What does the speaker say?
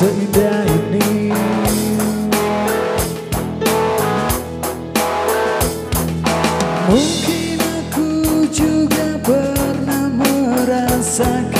seindah ini. Mungkin aku juga pernah merasakan